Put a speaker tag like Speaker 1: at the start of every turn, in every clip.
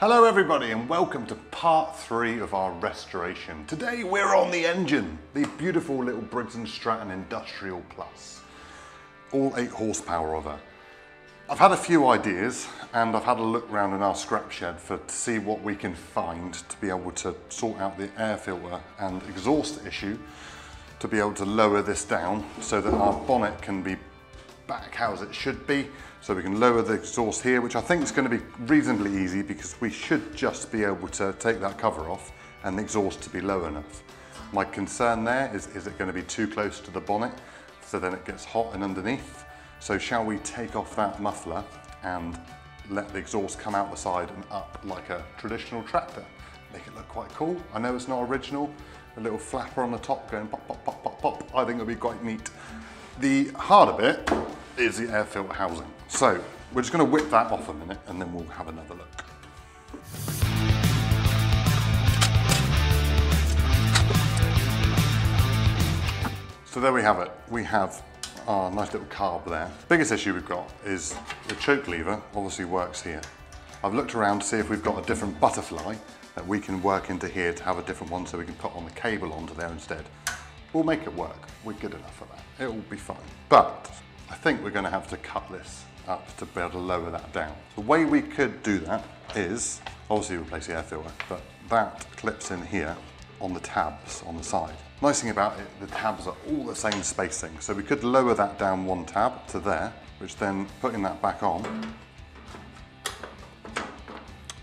Speaker 1: Hello everybody and welcome to part three of our restoration. Today we're on the engine, the beautiful little Briggs & Stratton Industrial Plus. All eight horsepower of her. I've had a few ideas and I've had a look around in our scrap shed for to see what we can find to be able to sort out the air filter and exhaust issue to be able to lower this down so that our bonnet can be back how as it should be. So we can lower the exhaust here, which I think is going to be reasonably easy because we should just be able to take that cover off and the exhaust to be low enough. My concern there is, is it going to be too close to the bonnet? So then it gets hot and underneath. So shall we take off that muffler and let the exhaust come out the side and up like a traditional tractor? Make it look quite cool. I know it's not original. A little flapper on the top going pop, pop, pop, pop, pop. I think it'll be quite neat. The harder bit is the air filter housing. So we're just going to whip that off a minute and then we'll have another look. So there we have it. We have our nice little carb there. Biggest issue we've got is the choke lever obviously works here. I've looked around to see if we've got a different butterfly that we can work into here to have a different one so we can put on the cable onto there instead. We'll make it work. We're good enough for that. It will be fine. But I think we're going to have to cut this up to be able to lower that down. The way we could do that is obviously replace the air filter, but that clips in here on the tabs on the side. Nice thing about it, the tabs are all the same spacing. So we could lower that down one tab to there, which then putting that back on,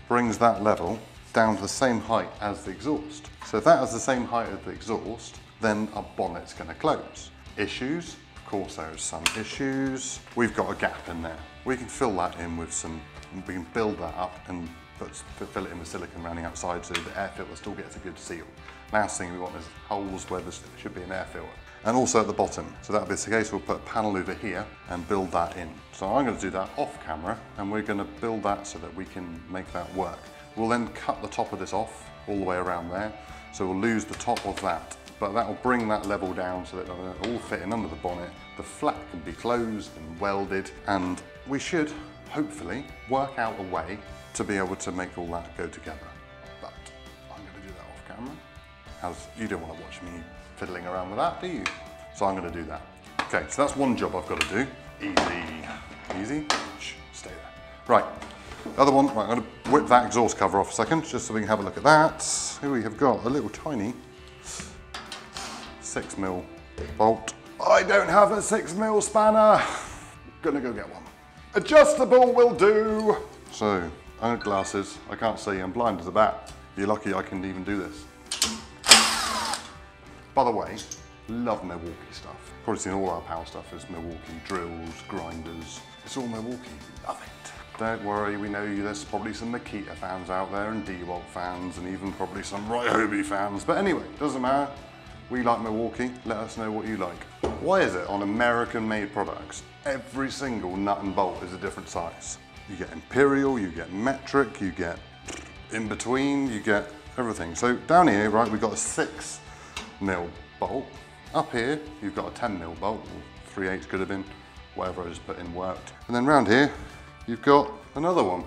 Speaker 1: brings that level down to the same height as the exhaust. So if that is the same height as the exhaust, then our bonnet's gonna close. Issues? Course there's some issues. We've got a gap in there. We can fill that in with some, we can build that up and put, fill it in with silicon around the outside so the air filter still gets a good seal. Last thing we want is holes where there should be an air filter. And also at the bottom. So that'll be the case, we'll put a panel over here and build that in. So I'm gonna do that off camera and we're gonna build that so that we can make that work. We'll then cut the top of this off all the way around there. So we'll lose the top of that but that will bring that level down so that it'll all fit in under the bonnet. The flap can be closed and welded and we should hopefully work out a way to be able to make all that go together. But I'm going to do that off camera as you don't want to watch me fiddling around with that, do you? So I'm going to do that. Okay, so that's one job I've got to do. Easy, easy, Shh, stay there. Right, the other one, right, I'm going to whip that exhaust cover off a second, just so we can have a look at that. Here we have got a little tiny six mil bolt. I don't have a six mil spanner. Gonna go get one. Adjustable will do. So, I have glasses. I can't see, I'm blind as a bat. You're lucky I can even do this. By the way, love Milwaukee stuff. Probably seen all our power stuff is Milwaukee drills, grinders. It's all Milwaukee, love it. Don't worry, we know you, there's probably some Makita fans out there and DeWalt fans and even probably some Ryobi fans. But anyway, doesn't matter. We like Milwaukee, let us know what you like. Why is it on American made products, every single nut and bolt is a different size? You get Imperial, you get metric, you get in between, you get everything. So down here, right, we've got a six mil bolt. Up here, you've got a 10 mil bolt, 3 8 could have been, whatever I just put in worked. And then round here, you've got another one.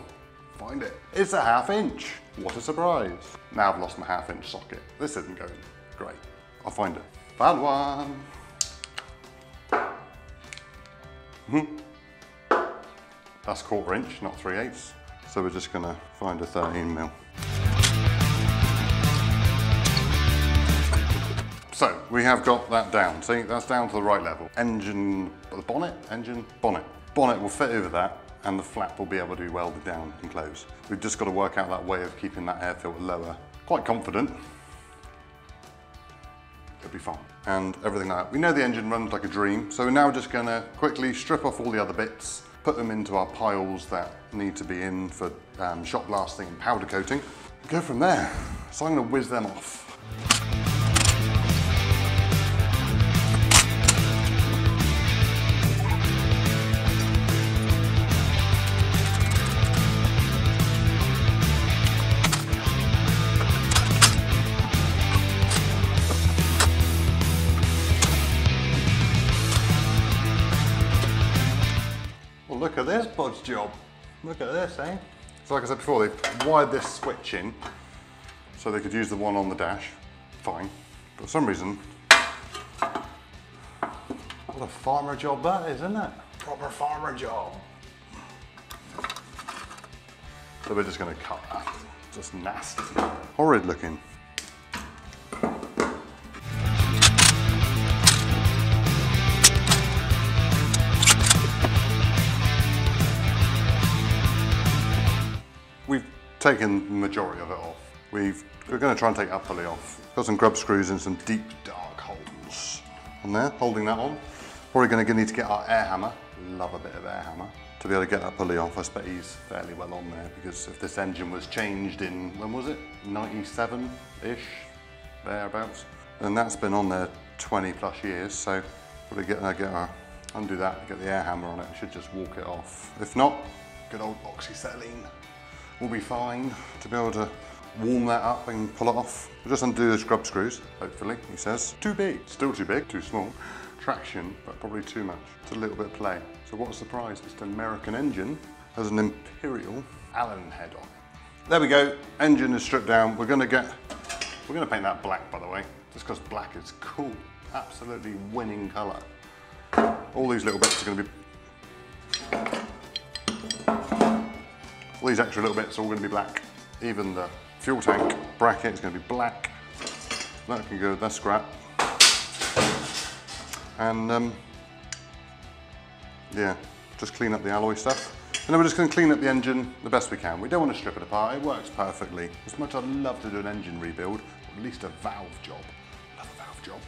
Speaker 1: Find it. It's a half inch. What a surprise. Now I've lost my half inch socket. This isn't going great. Find it. Found one. Hmm. That's quarter inch, not 3 eighths. So we're just gonna find a 13 mil. So we have got that down. See, that's down to the right level. Engine, the bonnet, engine, bonnet. Bonnet will fit over that and the flap will be able to be welded down and close. We've just got to work out that way of keeping that air filter lower. Quite confident it'll be fine. And everything like that. We know the engine runs like a dream, so we're now just gonna quickly strip off all the other bits, put them into our piles that need to be in for um, shot blasting and powder coating, go from there. So I'm gonna whiz them off. Look at this bud's job. Look at this, eh? So like I said before, they've wired this switch in so they could use the one on the dash. Fine. But for some reason, what a farmer job that is, isn't it? Proper farmer job. So we're just going to cut that. Just nasty. Horrid looking. Taken the majority of it off. We've, we're going to try and take that pulley off. Got some grub screws in some deep dark holes on there, holding that on. Probably going to need to get our air hammer. Love a bit of air hammer. To be able to get that pulley off, I expect he's fairly well on there because if this engine was changed in, when was it? 97-ish, thereabouts. And that's been on there 20 plus years, so probably get, uh, get our, undo that, get the air hammer on it, I should just walk it off. If not, good old oxyacetylene will be fine to be able to warm that up and pull it off. We'll just undo the grub screws, hopefully, he says. Too big, still too big, too small. Traction, but probably too much. It's a little bit of play. So what a surprise, an American engine, has an Imperial Allen head on it. There we go, engine is stripped down. We're gonna get, we're gonna paint that black, by the way, just because black is cool. Absolutely winning color. All these little bits are gonna be all these extra little bits are all going to be black. Even the fuel tank bracket is going to be black. That can go, that's scrap. And um, yeah, just clean up the alloy stuff. And then we're just going to clean up the engine the best we can. We don't want to strip it apart, it works perfectly. As much as I'd love to do an engine rebuild, or at least a valve job. Love a valve job.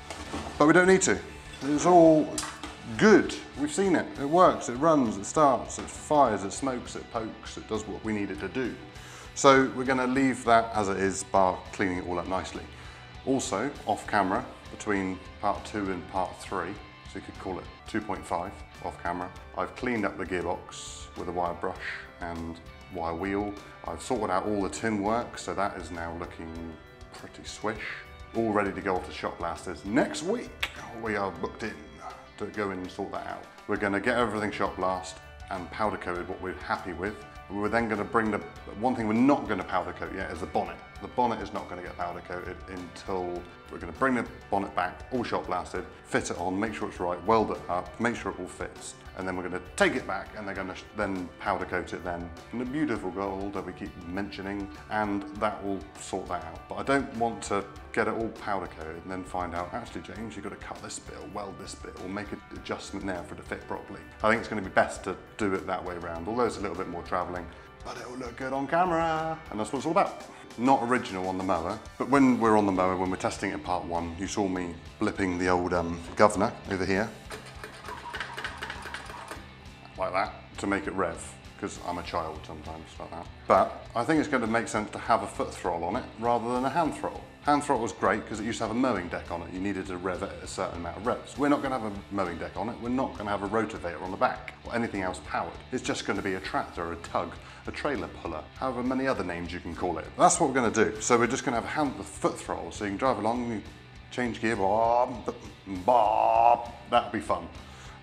Speaker 1: But we don't need to. It's all good. We've seen it. It works, it runs, it starts, it fires, it smokes, it pokes, it does what we need it to do. So we're going to leave that as it is, bar cleaning it all up nicely. Also, off camera, between part two and part three, so you could call it 2.5 off camera, I've cleaned up the gearbox with a wire brush and wire wheel. I've sorted out all the tin work, so that is now looking pretty swish. All ready to go off the shop blasters. Next week, we are booked in to go in and sort that out. We're going to get everything shot blast and powder coated what we're happy with. We're then going to bring the, one thing we're not going to powder coat yet is the bonnet. The bonnet is not going to get powder coated until we're going to bring the bonnet back, all shot blasted, fit it on, make sure it's right, weld it up, make sure it all fits. And then we're going to take it back and they're going to then powder coat it then in the beautiful gold that we keep mentioning and that will sort that out. But I don't want to get it all powder coated and then find out, actually James, you've got to cut this bit or weld this bit or make an adjustment there for it to fit properly. I think it's going to be best to do it that way around, although it's a little bit more travelling, but it'll look good on camera. And that's what it's all about. Not original on the mower, but when we're on the mower, when we're testing it in part one, you saw me blipping the old um, governor over here. Like that, to make it rev because I'm a child sometimes like that. But I think it's going to make sense to have a foot throttle on it rather than a hand throttle. Hand throttle was great because it used to have a mowing deck on it. You needed to rev it a certain amount of revs. We're not going to have a mowing deck on it. We're not going to have a rotavator on the back or anything else powered. It's just going to be a tractor, a tug, a trailer puller, however many other names you can call it. That's what we're going to do. So we're just going to have a hand, the foot throttle so you can drive along, change gear. That'd be fun.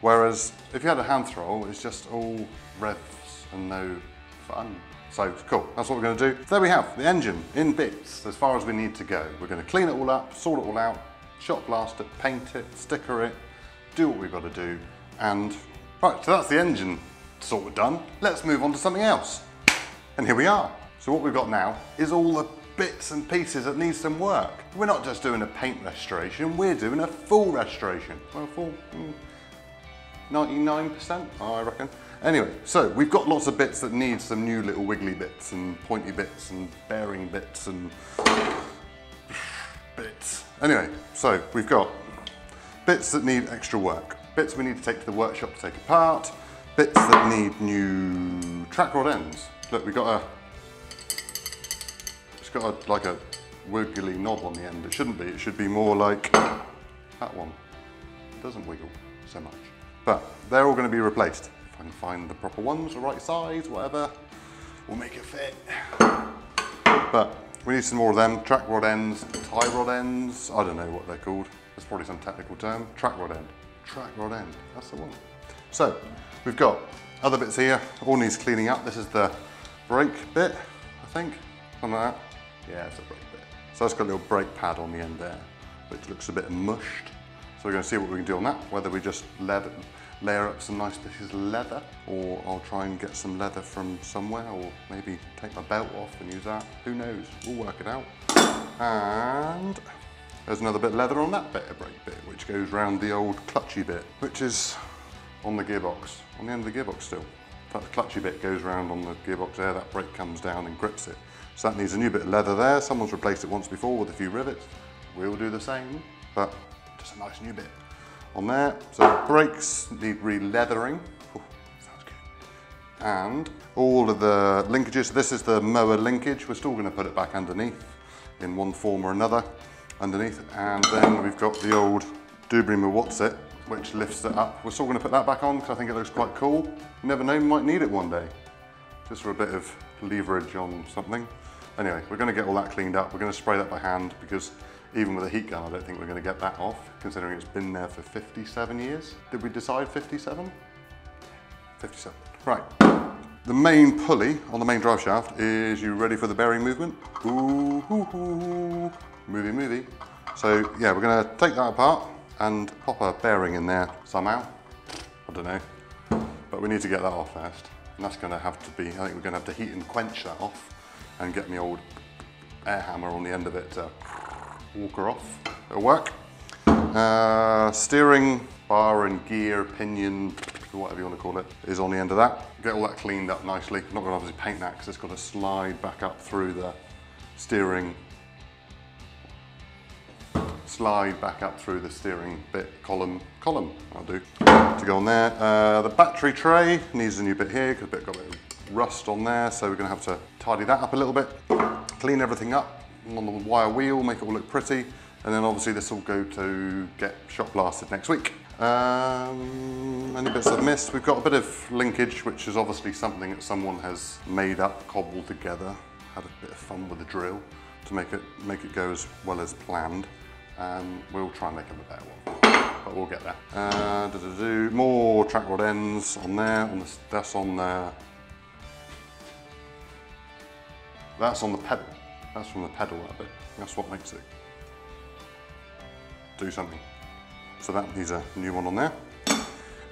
Speaker 1: Whereas if you had a hand throttle, it's just all revs and no fun. So cool, that's what we're gonna do. There we have the engine in bits as far as we need to go. We're gonna clean it all up, sort it all out, shot blast it, paint it, sticker it, do what we've got to do. And right, so that's the engine sort of done. Let's move on to something else. And here we are. So what we've got now is all the bits and pieces that need some work. We're not just doing a paint restoration, we're doing a full restoration. Well, full, 99%, mm, I reckon. Anyway, so we've got lots of bits that need some new little wiggly bits and pointy bits and bearing bits and bits. Anyway, so we've got bits that need extra work, bits we need to take to the workshop to take apart, bits that need new track rod ends. Look, we've got a, it's got a, like a wiggly knob on the end. It shouldn't be, it should be more like that one. It doesn't wiggle so much. But they're all going to be replaced. I can find the proper ones, the right size, whatever, we'll make it fit. But we need some more of them. Track rod ends, tie rod ends, I don't know what they're called. There's probably some technical term. Track rod end, track rod end, that's the one. So, we've got other bits here, all needs cleaning up. This is the brake bit, I think, like that. Yeah, it's a brake bit. So that's got a little brake pad on the end there, which looks a bit mushed. So we're going to see what we can do on that, whether we just leather, layer up some nice of leather, or I'll try and get some leather from somewhere, or maybe take my belt off and use that. Who knows? We'll work it out. And there's another bit of leather on that of brake bit, which goes round the old clutchy bit, which is on the gearbox, on the end of the gearbox still. That clutchy bit goes round on the gearbox there, that brake comes down and grips it. So that needs a new bit of leather there. Someone's replaced it once before with a few rivets. We'll do the same, but just a nice new bit on there. So brakes need re-leathering. And all of the linkages, this is the mower linkage. We're still gonna put it back underneath in one form or another underneath. And then we've got the old Dubrimer What's It, which lifts it up. We're still gonna put that back on because I think it looks quite cool. Never know, you might need it one day. Just for a bit of leverage on something. Anyway, we're gonna get all that cleaned up. We're gonna spray that by hand because even with a heat gun, I don't think we're gonna get that off, considering it's been there for 57 years. Did we decide 57? 57, right. The main pulley on the main drive shaft is you ready for the bearing movement? Ooh, hoo, hoo. movie, movie. So yeah, we're gonna take that apart and pop a bearing in there somehow. I don't know, but we need to get that off first. And that's gonna have to be, I think we're gonna have to heat and quench that off and get my old air hammer on the end of it to walk her off. It'll work. Uh, steering bar and gear, pinion, whatever you want to call it, is on the end of that. Get all that cleaned up nicely. Not going to obviously paint that because it's got to slide back up through the steering slide back up through the steering bit column column I'll do to go on there uh, the battery tray needs a new bit here because it got a bit of rust on there so we're gonna have to tidy that up a little bit clean everything up on the wire wheel make it all look pretty and then obviously this will go to get shot blasted next week um, any bits I've missed? We've got a bit of linkage, which is obviously something that someone has made up, cobbled together, had a bit of fun with the drill to make it make it go as well as planned. Um, we'll try and make them a better one, but we'll get there. Uh, doo -doo -doo. More track rod ends on there. On the, that's on the. That's on the pedal. That's from the pedal that bit. That's what makes it do something. So that needs a new one on there.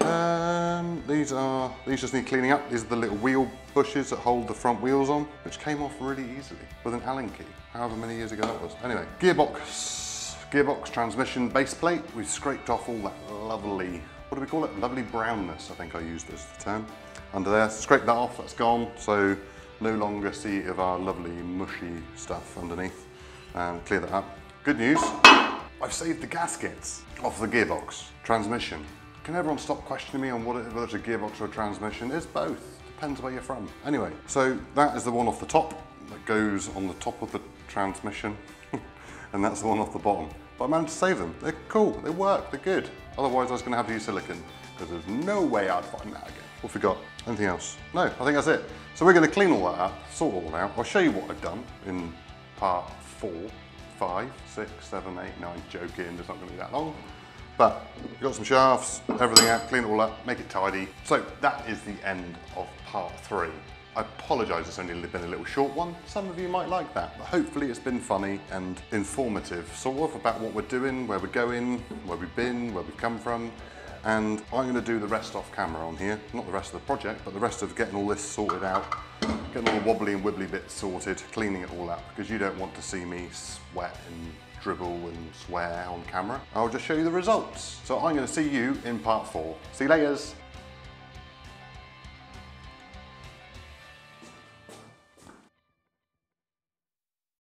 Speaker 1: Um, these are these just need cleaning up. These are the little wheel bushes that hold the front wheels on, which came off really easily with an Allen key, however many years ago that was. Anyway, gearbox, gearbox transmission base plate. We've scraped off all that lovely, what do we call it? Lovely brownness, I think I used as the term. Under there, scrape that off, that's gone. So no longer see of our lovely mushy stuff underneath. Um, clear that up. Good news, I've saved the gaskets off the gearbox transmission. Can everyone stop questioning me on what it, whether it's a gearbox or a transmission? It's both, depends where you're from. Anyway, so that is the one off the top that goes on the top of the transmission and that's the one off the bottom. But I managed to save them. They're cool, they work, they're good. Otherwise I was gonna have to use silicon because there's no way I'd find that again. What forgot? Anything else? No, I think that's it. So we're gonna clean all that up, sort all that out. I'll show you what I've done in part four five, six, seven, eight, nine, joking, it's not gonna be that long. But you've got some shafts, everything out, clean it all up, make it tidy. So that is the end of part three. I apologise it's only been a little short one. Some of you might like that, but hopefully it's been funny and informative, sort of about what we're doing, where we're going, where we've been, where we've come from. And I'm gonna do the rest off camera on here. Not the rest of the project, but the rest of getting all this sorted out getting all the wobbly and wibbly bits sorted, cleaning it all up, because you don't want to see me sweat and dribble and swear on camera. I'll just show you the results. So I'm gonna see you in part four. See you laters.